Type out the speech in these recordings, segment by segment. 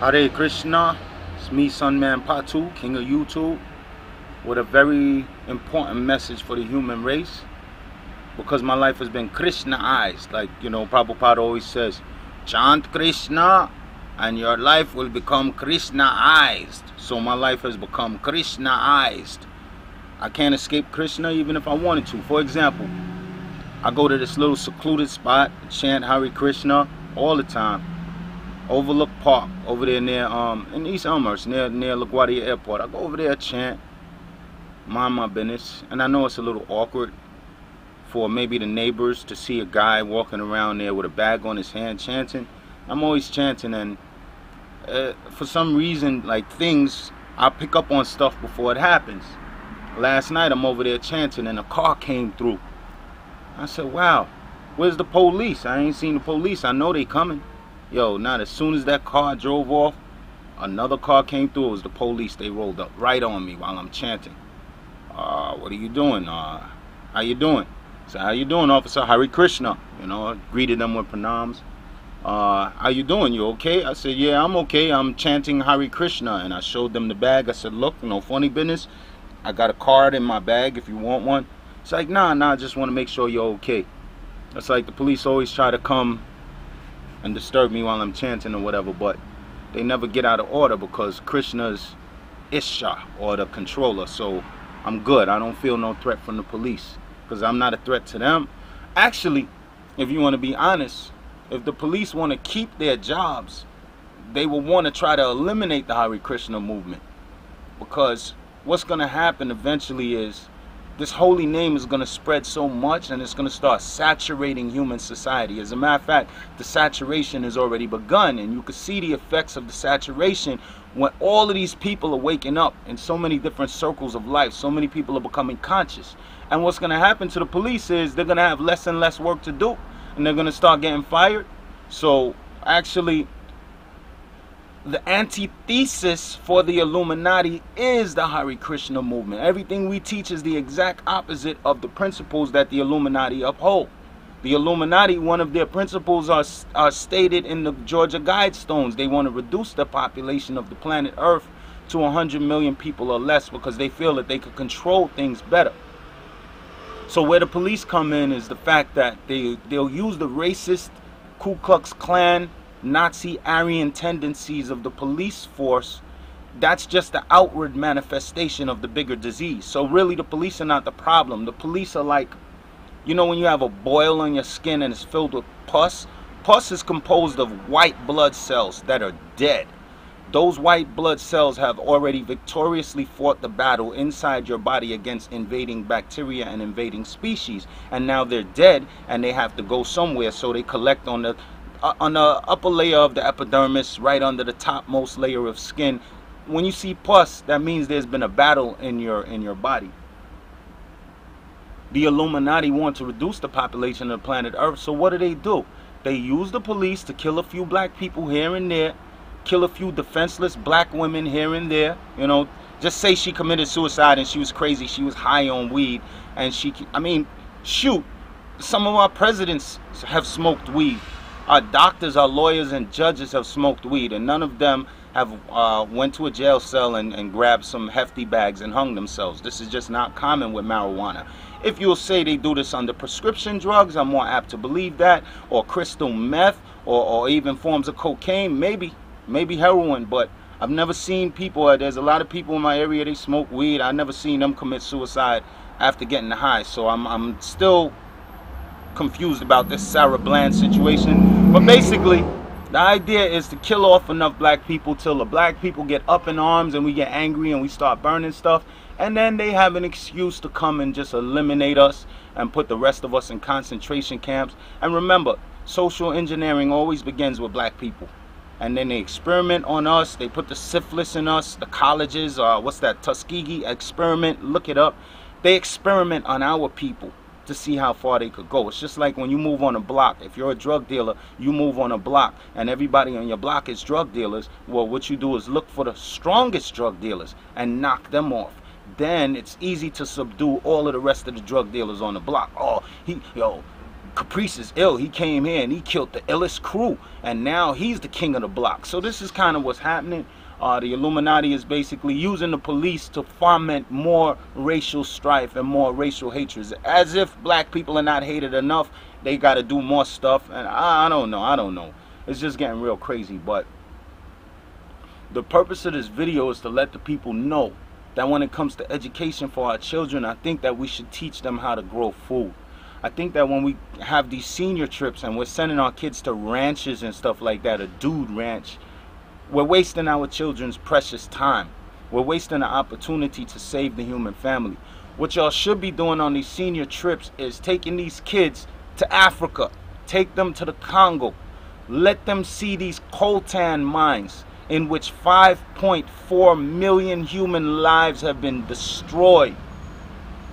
Hare Krishna, it's me, Sunman Patoo, King of YouTube, with a very important message for the human race. Because my life has been Krishnaized, like you know, Prabhupada always says, chant Krishna and your life will become Krishnaized. So my life has become Krishnaized. I can't escape Krishna even if I wanted to. For example, I go to this little secluded spot, chant Hare Krishna all the time. Overlook Park over there near um in East Elmhurst near near LaGuardia Airport. I go over there chant, mind my business, and I know it's a little awkward for maybe the neighbors to see a guy walking around there with a bag on his hand chanting. I'm always chanting, and uh, for some reason, like things, I pick up on stuff before it happens. Last night I'm over there chanting, and a car came through. I said, "Wow, where's the police? I ain't seen the police. I know they coming." Yo, not as soon as that car drove off, another car came through. It was the police. They rolled up right on me while I'm chanting. Uh, what are you doing? Uh, how you doing? So how you doing, Officer Hare Krishna? You know, I greeted them with pranams. Uh, how you doing? You okay? I said, yeah, I'm okay. I'm chanting Hare Krishna, and I showed them the bag. I said, look, no funny business. I got a card in my bag if you want one. It's like, nah, nah, I just want to make sure you're okay. It's like the police always try to come and disturb me while I'm chanting or whatever, but they never get out of order because Krishna's Isha or the controller. So I'm good. I don't feel no threat from the police because I'm not a threat to them. Actually, if you want to be honest, if the police want to keep their jobs, they will want to try to eliminate the Hare Krishna movement because what's going to happen eventually is this holy name is going to spread so much and it's going to start saturating human society. As a matter of fact, the saturation has already begun, and you can see the effects of the saturation when all of these people are waking up in so many different circles of life. So many people are becoming conscious. And what's going to happen to the police is they're going to have less and less work to do, and they're going to start getting fired. So, actually, the antithesis for the Illuminati is the Hare Krishna movement. Everything we teach is the exact opposite of the principles that the Illuminati uphold. The Illuminati, one of their principles are, are stated in the Georgia Guidestones. They want to reduce the population of the planet Earth to 100 million people or less because they feel that they could control things better. So where the police come in is the fact that they, they'll use the racist Ku Klux Klan Nazi Aryan tendencies of the police force, that's just the outward manifestation of the bigger disease. So really the police are not the problem. The police are like, you know when you have a boil on your skin and it's filled with pus? Pus is composed of white blood cells that are dead. Those white blood cells have already victoriously fought the battle inside your body against invading bacteria and invading species. And now they're dead and they have to go somewhere so they collect on the uh, on the upper layer of the epidermis, right under the topmost layer of skin. When you see pus, that means there's been a battle in your in your body. The Illuminati want to reduce the population of the planet Earth, so what do they do? They use the police to kill a few black people here and there, kill a few defenseless black women here and there. You know, just say she committed suicide and she was crazy, she was high on weed, and she, I mean, shoot, some of our presidents have smoked weed. Our doctors, our lawyers, and judges have smoked weed, and none of them have uh, went to a jail cell and, and grabbed some hefty bags and hung themselves. This is just not common with marijuana. If you'll say they do this under prescription drugs, I'm more apt to believe that, or crystal meth, or, or even forms of cocaine, maybe, maybe heroin, but I've never seen people, uh, there's a lot of people in my area, they smoke weed. I've never seen them commit suicide after getting high. So I'm, I'm still confused about this Sandra Bland situation. But basically, the idea is to kill off enough black people till the black people get up in arms and we get angry and we start burning stuff. And then they have an excuse to come and just eliminate us and put the rest of us in concentration camps. And remember, social engineering always begins with black people. And then they experiment on us. They put the syphilis in us. The colleges, uh, what's that, Tuskegee experiment, look it up. They experiment on our people to see how far they could go. It's just like when you move on a block. If you're a drug dealer, you move on a block, and everybody on your block is drug dealers. Well, what you do is look for the strongest drug dealers and knock them off. Then it's easy to subdue all of the rest of the drug dealers on the block. Oh, he, yo, Caprice is ill. He came here and he killed the illest crew, and now he's the king of the block. So this is kind of what's happening. Uh, the Illuminati is basically using the police to foment more racial strife and more racial hatred. As if black people are not hated enough, they got to do more stuff. And I, I don't know. I don't know. It's just getting real crazy. But the purpose of this video is to let the people know that when it comes to education for our children, I think that we should teach them how to grow food. I think that when we have these senior trips and we're sending our kids to ranches and stuff like that, a dude ranch, we're wasting our children's precious time. We're wasting the opportunity to save the human family. What y'all should be doing on these senior trips is taking these kids to Africa, take them to the Congo, let them see these coltan mines in which 5.4 million human lives have been destroyed.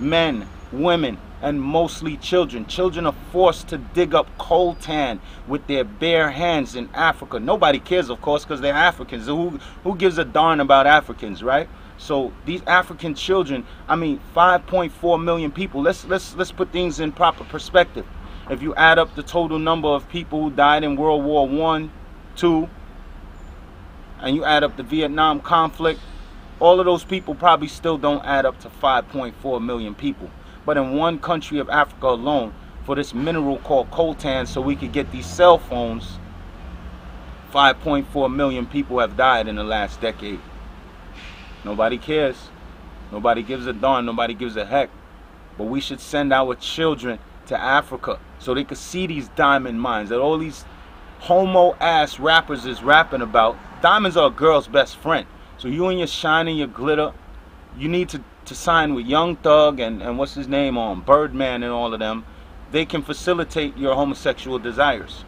Men, women, and mostly children. Children are forced to dig up coltan with their bare hands in Africa. Nobody cares, of course, because they're Africans. Who, who gives a darn about Africans, right? So these African children, I mean, 5.4 million people. Let's let's let's put things in proper perspective. If you add up the total number of people who died in World War One, two, and you add up the Vietnam conflict, all of those people probably still don't add up to 5.4 million people but in one country of Africa alone for this mineral called coltan so we could get these cell phones 5.4 million people have died in the last decade. Nobody cares. Nobody gives a darn. Nobody gives a heck. But we should send our children to Africa so they could see these diamond mines that all these homo ass rappers is rapping about. Diamonds are a girl's best friend. So you and your shine and your glitter you need to to sign with Young Thug and, and what's his name on Birdman and all of them, they can facilitate your homosexual desires.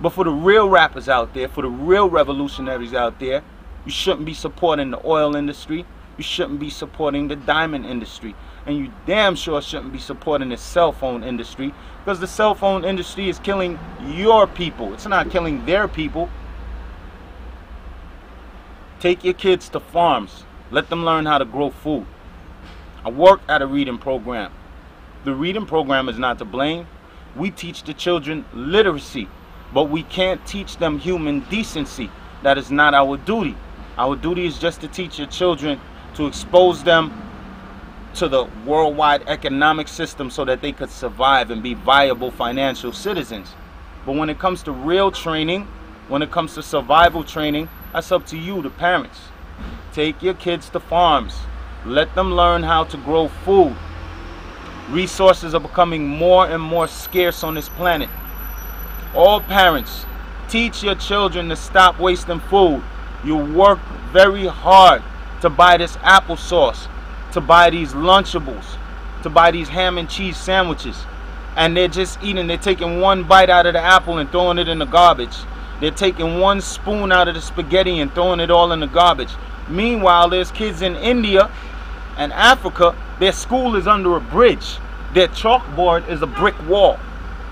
But for the real rappers out there, for the real revolutionaries out there, you shouldn't be supporting the oil industry. You shouldn't be supporting the diamond industry. And you damn sure shouldn't be supporting the cell phone industry because the cell phone industry is killing your people. It's not killing their people. Take your kids to farms. Let them learn how to grow food. I work at a reading program. The reading program is not to blame. We teach the children literacy, but we can't teach them human decency. That is not our duty. Our duty is just to teach your children to expose them to the worldwide economic system so that they could survive and be viable financial citizens. But when it comes to real training, when it comes to survival training, that's up to you, the parents. Take your kids to farms. Let them learn how to grow food. Resources are becoming more and more scarce on this planet. All parents, teach your children to stop wasting food. You work very hard to buy this applesauce, to buy these Lunchables, to buy these ham and cheese sandwiches. And they're just eating, they're taking one bite out of the apple and throwing it in the garbage. They're taking one spoon out of the spaghetti and throwing it all in the garbage. Meanwhile, there's kids in India and Africa, their school is under a bridge. Their chalkboard is a brick wall.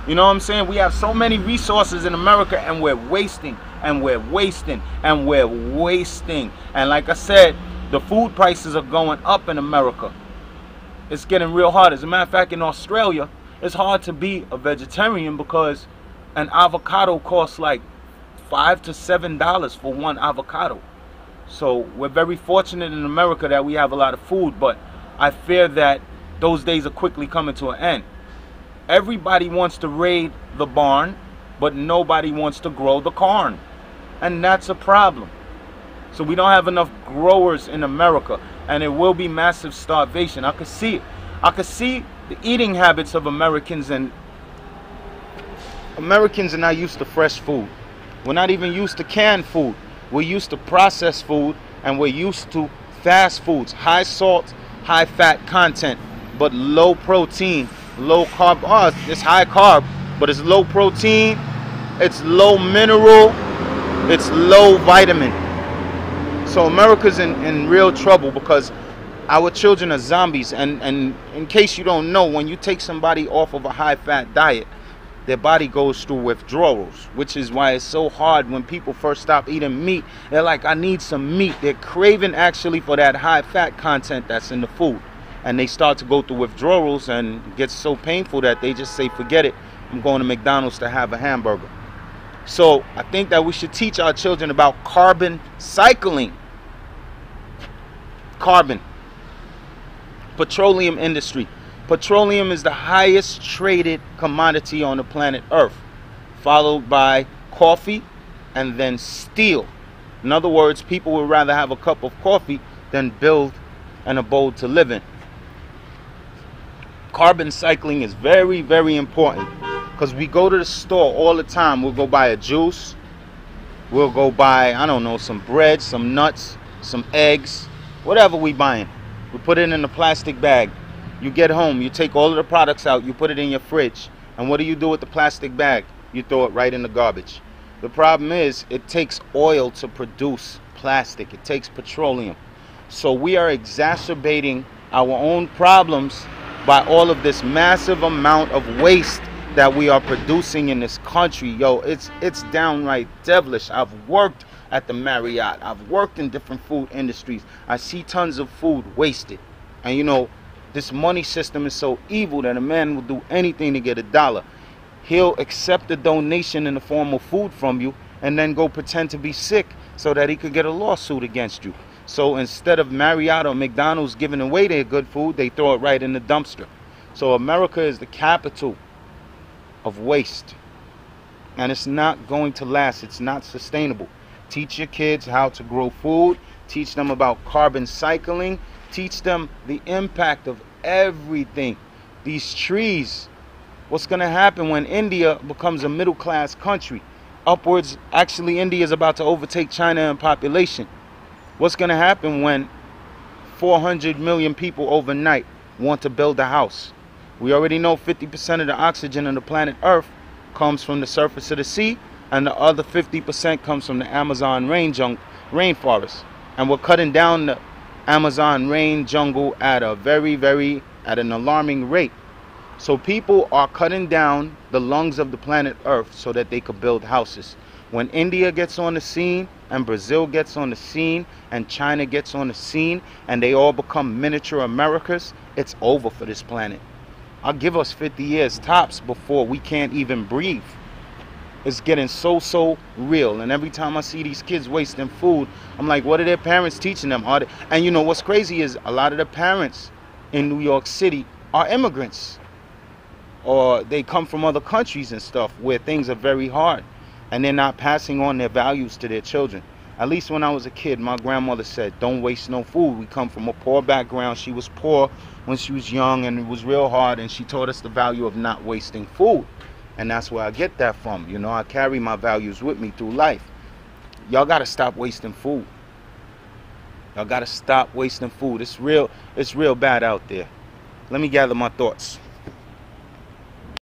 You know what I'm saying? We have so many resources in America and we're wasting and we're wasting and we're wasting. And like I said, the food prices are going up in America. It's getting real hard. As a matter of fact, in Australia, it's hard to be a vegetarian because an avocado costs like five to seven dollars for one avocado. So we're very fortunate in America that we have a lot of food, but I fear that those days are quickly coming to an end. Everybody wants to raid the barn, but nobody wants to grow the corn. And that's a problem. So we don't have enough growers in America, and it will be massive starvation. I could see it. I could see the eating habits of Americans, and Americans are not used to fresh food. We're not even used to canned food. We're used to processed food and we're used to fast foods, high salt, high fat content, but low protein, low carb. Oh, it's high carb, but it's low protein, it's low mineral, it's low vitamin. So America's in, in real trouble because our children are zombies. And, and in case you don't know, when you take somebody off of a high fat diet, their body goes through withdrawals, which is why it's so hard when people first stop eating meat. They're like, I need some meat. They're craving actually for that high fat content that's in the food. And they start to go through withdrawals and it gets so painful that they just say, forget it. I'm going to McDonald's to have a hamburger. So I think that we should teach our children about carbon cycling. Carbon. Petroleum industry. Petroleum is the highest traded commodity on the planet Earth, followed by coffee and then steel. In other words, people would rather have a cup of coffee than build an abode to live in. Carbon cycling is very, very important because we go to the store all the time. We'll go buy a juice, we'll go buy, I don't know, some bread, some nuts, some eggs, whatever we buying. We put it in a plastic bag. You get home, you take all of the products out, you put it in your fridge. And what do you do with the plastic bag? You throw it right in the garbage. The problem is, it takes oil to produce plastic, it takes petroleum. So we are exacerbating our own problems by all of this massive amount of waste that we are producing in this country. Yo, it's it's downright devilish. I've worked at the Marriott. I've worked in different food industries. I see tons of food wasted. And you know, this money system is so evil that a man will do anything to get a dollar. He'll accept a donation in the form of food from you and then go pretend to be sick so that he could get a lawsuit against you. So instead of Marriott or McDonald's giving away their good food, they throw it right in the dumpster. So America is the capital of waste. And it's not going to last. It's not sustainable. Teach your kids how to grow food. Teach them about carbon cycling. Teach them the impact of everything. These trees. What's going to happen when India becomes a middle class country? Upwards, actually, India is about to overtake China in population. What's going to happen when 400 million people overnight want to build a house? We already know 50% of the oxygen on the planet Earth comes from the surface of the sea, and the other 50% comes from the Amazon rain jung- rainforest. And we're cutting down the Amazon rain jungle at a very, very, at an alarming rate. So people are cutting down the lungs of the planet Earth so that they could build houses. When India gets on the scene, and Brazil gets on the scene and China gets on the scene and they all become miniature Americas, it's over for this planet. I'll give us 50 years tops before we can't even breathe. It's getting so, so real. And every time I see these kids wasting food, I'm like, what are their parents teaching them? Are they... And you know what's crazy is a lot of the parents in New York City are immigrants. Or they come from other countries and stuff where things are very hard and they're not passing on their values to their children. At least when I was a kid, my grandmother said, Don't waste no food. We come from a poor background. She was poor when she was young and it was real hard, and she taught us the value of not wasting food. And that's where I get that from. You know, I carry my values with me through life. Y'all gotta stop wasting food. Y'all gotta stop wasting food. It's real, it's real bad out there. Let me gather my thoughts.